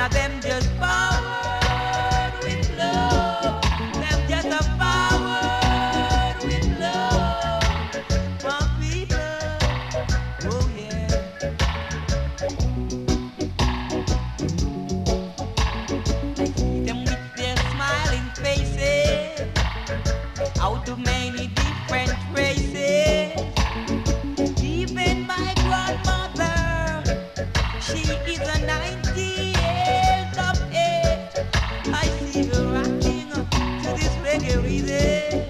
of them just with love. Them just with. For people, oh yeah. I see them with their smiling faces. Out of many different races. Even my grandmother, she is a 90. every day.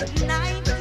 midnight.